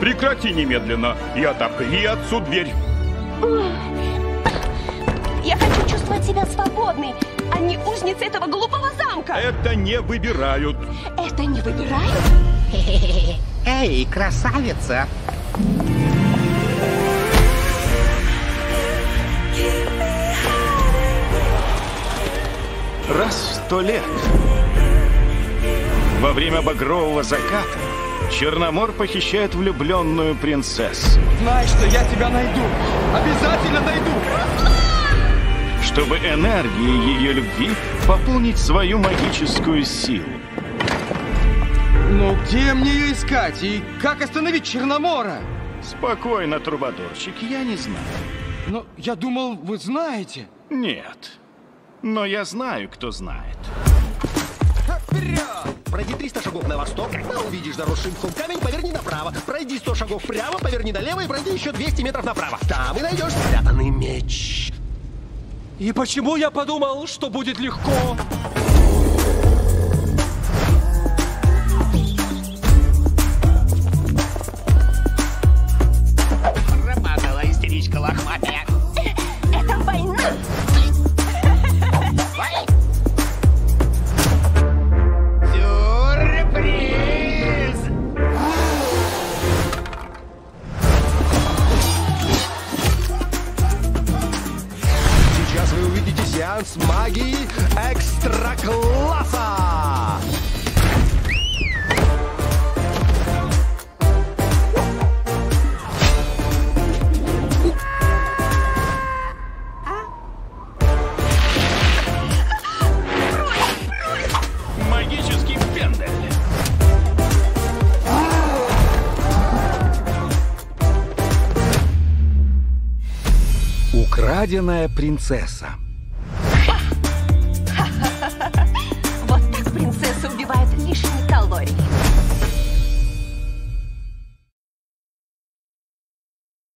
Прекрати немедленно и отопри отцу дверь. Я хочу чувствовать себя свободной, а не узницей этого глупого замка. Это не выбирают. Это не выбирают? Эй, красавица! Раз в сто лет. Во время багрового заката Черномор похищает влюбленную принцессу. Знай, что я тебя найду. Обязательно найду. Чтобы энергией ее любви пополнить свою магическую силу. Ну, где мне ее искать? И как остановить Черномора? Спокойно, трубадурчик, я не знаю. Ну, я думал, вы знаете. Нет. Но я знаю, кто знает. Вперед! Пройди 300 шагов на восток, увидишь заросший мхом камень, поверни направо. Пройди 100 шагов вправо, поверни налево и пройди еще 200 метров направо. Там и найдешь спрятанный меч. И почему я подумал, что будет легко? Сеанс магии экстра-класса! Магический пендель. Украденная принцесса.